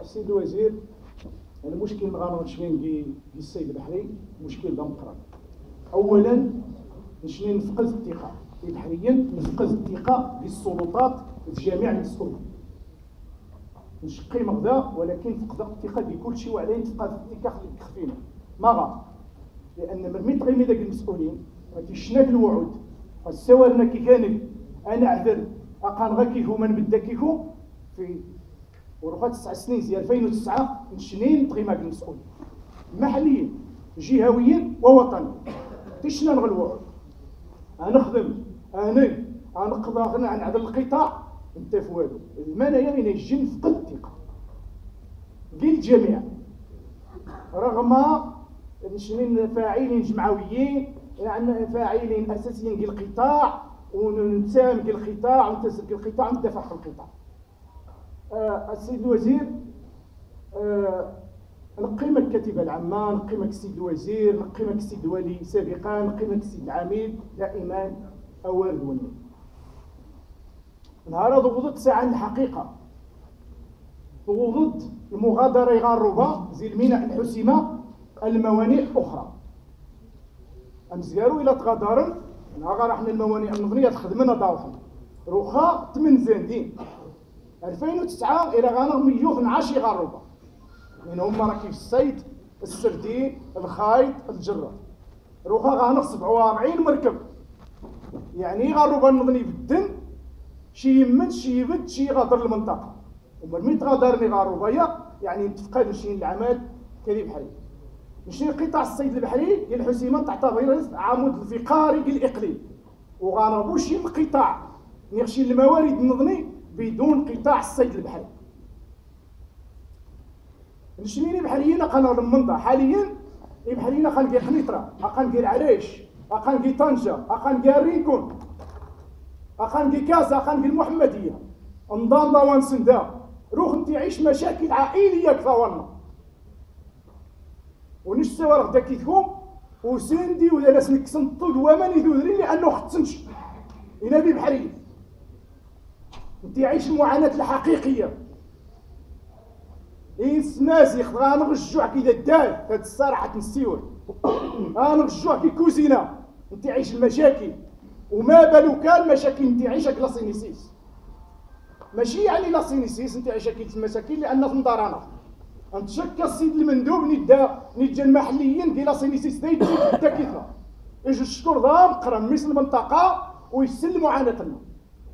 السيد الوزير المشكل اللي غنشغل دي السيد البحري مشكل ديمقراطي. اولا نشني نفقد الثقة؟ بحريا نفقد الثقة بالسلطات في جميع المسؤولين مش قيمة غدا ولكن فقد الثقة بكل شيء وعليه تفقد الثقة اللي تخفينا ما غا لأن مرميت غير داك المسؤولين غتشنا الوعود؟ السوالنا كي كانت أنا عذر اقان غا كيفو من بدأ كيفو في ورفات تسع سنين زي 2009 نشنين تغي ماك المسؤولين محليا جهويا ووطنيا. تشنا نغ الوعود غنخدم أنا غنقضى عن هذا القطاع. أنت في والو. المنايا من الجن فقد الثقة. ديال الجميع رغم نشنين فاعلين جمعويين يعني فاعلين أساسيين ديال القطاع ونسام ديال القطاع ديال القطاع وندافع في القطاع. السيد الوزير آه نقيمك الكاتبه العامة نقيمك السيد الوزير نقيمك السيد الوالي سابقا نقيمك السيد العميد دائما أوارد وني نهار ضغوط ساعة الحقيقة. ضغوط المغادرة يغربها زي الميناء الحسيمة الموانئ أخرى. أمزيارو إلى تغادرن نهار إحنا الموانئ النظرية تخدمنا داوحنا روخا تمن زاندين. 2009 إلى غانا 112 غربة منهم مراكب الصيد السردين الخايط الجرة. روخا غانا 47 مركب. يعني غربة النظني بالدن شي يمن شي يبد شي غادر المنطقة. ومن مين تغادرني غاروبايا يعني تفقد شي العماد كذي بحري. مشي قطاع الصيد البحري ديال حسيمة تعتبر عمود الفقاري ديال الإقليم. وغنربو شي القطاع. نغشي الموارد النظمي بدون قطاع الصيد البحري. نشنيني بحريين قناه المنطقة حاليا بحريين قندير حنيطرة قندير عريش قندير طنجة قندير رينكون اخانجي كاسا اخانجي المحمديه نضام ضوان سندا. روح انت عيش مشاكل عائلية كثاورنا ونش سوار غدا كيتكم وسندي ولا ناس مكسن الطود ومن يدودري لأنه ختنش إلى بي بحري انت عيش المعاناة الحقيقية. إنس ناسي غنغشوع كي دال هاد الصراحة نسيوه. غنغشوع كي كوزينة أنت عيش المشاكل. وما بالو كان مشاكل أنت عيشك لاسينيسيس ماشي يعني لاسينيسيس أنت عيشك المساكين لأن في دارنا نتشكى السيد المندوب ندا نجا المحليين ديال لاسينيسيس دا كيفنا يجي الشكر ضام قرم ميس المنطقة ويسلموا عانتنا.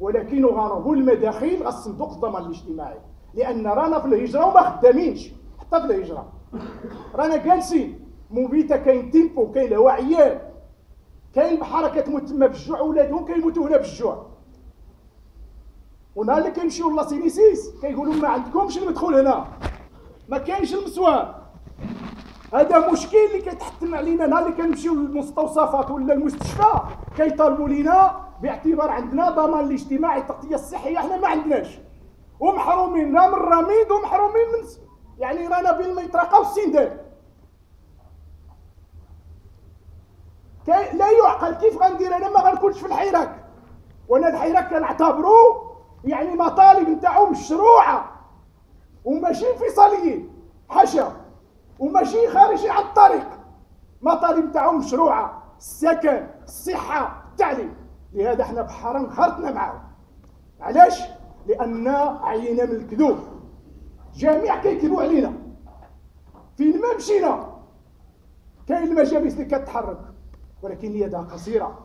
ولكن غنربوا المداخيل الصندوق الضمان الاجتماعي. لأن رانا في الهجرة وما خدامينش حتى في الهجرة. رانا جالسين موبيتا كاين تيمبو كاين له عيال كاين بحال كتموت تما بالجوع ولادهم كيموتوا هنا بالجوع. ونهار اللي كيمشيو la CNSS كيقولوا ما عندكمش المدخول هنا. ما كاينش المسوار. هذا مشكل اللي كيتحتم علينا نهار اللي كنمشيو للمستوصفات ولا المستشفى كيطالبوا لينا باعتبار عندنا ضمان الاجتماعي التغطية الصحية إحنا ما عندناش. ومحرومين لا من الرميد ومحرومين من يعني رانا بين الميطرقه والسندان. لا يعقل كيف غندير أنا ما غنكونش في الحراك وأنا الحراك كنعتبرو يعني مطالب نتاعو مشروعة. وماشي انفصاليين. حاشا. وماشي خارجين على الطريق. مطالب نتاعو مشروعة. السكن الصحة التعليم. لهذا إحنا بحرا خرطنا معاهم. علاش؟ لأن عينا من الكذوب. جميع كيكذبوا علينا. فين ما مشينا كاين المجالس اللي كتحرك ولكن يدها قصيرة.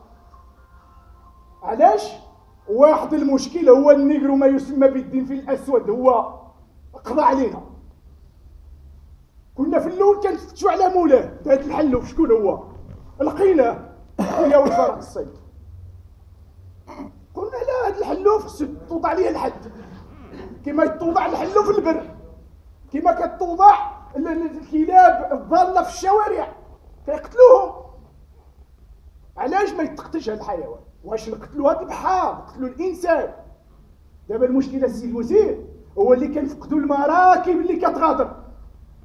علاش؟ واحد المشكل هو النيجرو ما يسمى بالدين في الأسود هو قضى علينا. كنا في الأول كنفتشوا على مولاه دات الحلوف شكون هو؟ لقيناه هي وفرق الصيد قلنا لا هاد الحلوف توضع ليه الحد. كما يتوضع الحلوف في البر كما كتوضع الكلاب الضالة في الشوارع كيقتلوهم. علاش ما يتقتلش هذا الحيوان؟ واش نقتلوا هذا البحار؟ نقتلوا الإنسان. دابا المشكلة السي الوزير هو اللي كنفقدوا المراكب اللي كتغادر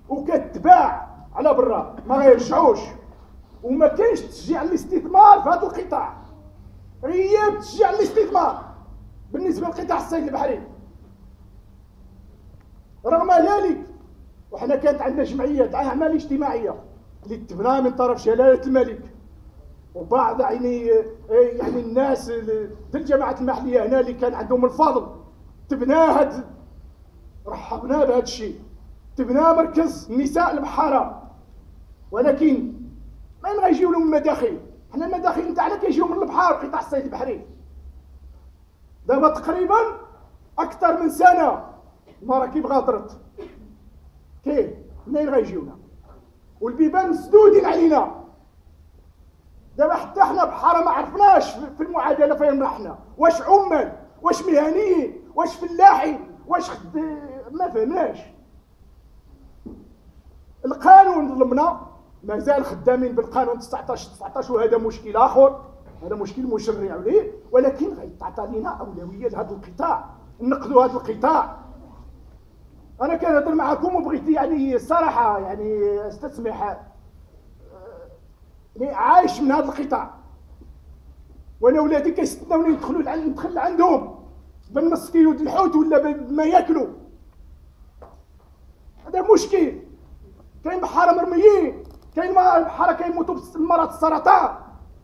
وكتباع على برا ما غيرجعوش. وما كاينش تشجيع الاستثمار في هذا القطاع. غياب تشجيع الاستثمار بالنسبة لقطاع الصيد البحري. رغم ذلك وحنا كانت عندنا جمعية أعمال اجتماعية اللي تبنى من طرف جلالة الملك. وبعض يعني يعني الناس الجماعات المحلية هنا اللي كان عندهم الفضل تبنى هاد رحبنا بهذا الشيء. تبنى مركز النساء البحارة. ولكن من غيجيو لهم المداخل. حنا المداخل نتاعنا كيجيو من البحر قطاع الصيد البحري. دابا تقريبا أكثر من سنة المراكب غادرت كيف منين غيجيونا؟ والبيبان مسدودين علينا. دابا حتى حنا بحارة ما عرفناش في المعادلة فين رحنا. واش عمال واش مهنيين واش فلاحين واش خد... ما فهمناش. القانون ظلمنا. مازال خدامين بالقانون 19 19 وهذا مشكل آخر. هذا مشكل مشرع عليه. ولكن غيتعطى لنا أولوية لهذا القطاع. نقضوا هذا القطاع. أنا كنهضر معكم وبغيت يعني الصراحه يعني أستسمح آه، عايش من هذا القطاع. وأنا ولادي كيستناوني ندخلوا ندخل عندهم. بالنص كيلو الحوت ولا بما ياكلوا. هذا مشكل. كاين بحاره مرميين. كاين بحاره كيموتوا بمرض السرطان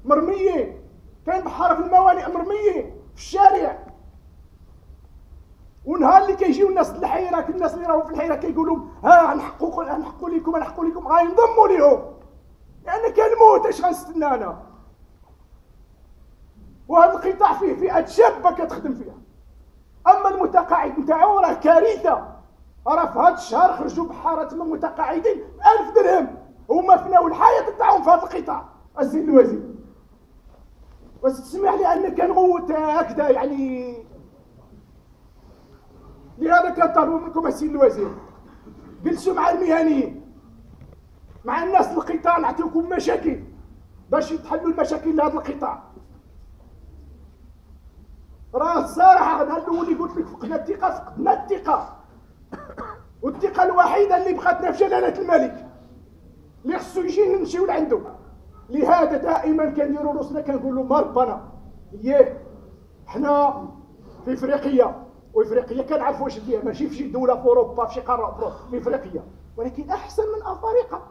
مرميين كاين بحاره في الموانئ مرميين في الشارع. ونهار اللي كيجيو الناس الحيره الناس اللي راهو في الحيرة كيقولوا ها نحققوا نحققوا لكم نحققوا لكم. غينضموا ليهم. لأن كنموت اش غنستنى أنا؟ وهذا القطاع فيه فئة شابه كتخدم فيها. أما المتقاعد نتاعو راه كارثة. راه في هذا الشهر خرجوا بحارة من متقاعدين 1000 درهم. هما فناو الحياة نتاعهم في هذا القطاع. السيد الوزير. بس تسمح لي ان كنغوت هكذا يعني؟ لهذا كنطالبوا منكم السيد الوزير. جلسوا مع المهنيين. مع الناس القطاع نعطيكم مشاكل باش يتحلوا المشاكل لهذا القطاع. راه الصراحة هذا الأول قلت لك فقدنا الثقة فقدنا الثقة. والثقة الوحيدة اللي بقاتنا في جلاله الملك. اللي خصو يجي نمشيو لعنده. لهذا دائما كنديروا روسنا كنقولوا ما ربنا ياه حنا في إفريقيا وإفريقيا كنعرفوا واش فيها ماشي في شي دولة في أوروبا في شي قارة في إفريقيا. ولكن أحسن من أفريقيا.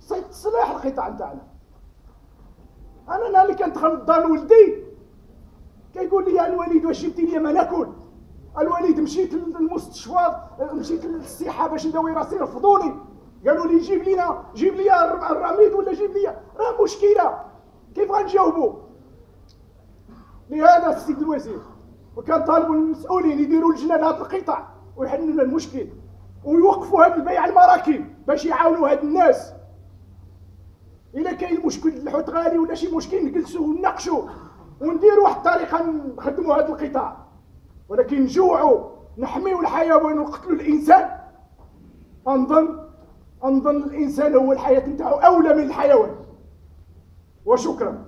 صيد السلاح القطاع نتاعنا. أنا اللي كندخل لدار ولدي كيقول لي يا الوالد واش جبتي لي ما ناكل الوالد مشيت للمستشفى مشيت للصحه باش نداوي راسي رفضوني. قالوا لي جيب لينا جيب لي الرميد ولا جيب لي راه مشكلة. كيف غنجاوبوا؟ لهذا السيد الوزير وكان طالبوا المسؤولين يديروا لجنه لهذا القطاع ويحلوا لنا المشكل ويوقفوا هذا البيع المراكب باش يعاونوا هاد الناس. إلا كاين مشكل الحوت غالي ولا شي مشكل نجلسوا ونناقشوا ونديروا واحد الطريقة نخدموا هذا القطاع. ولكن نجوعوا نحميوا الحيوان ونقتلوا الإنسان. أنظن أنظن الإنسان هو الحياة نتاعو أولى من الحيوان. وشكرا.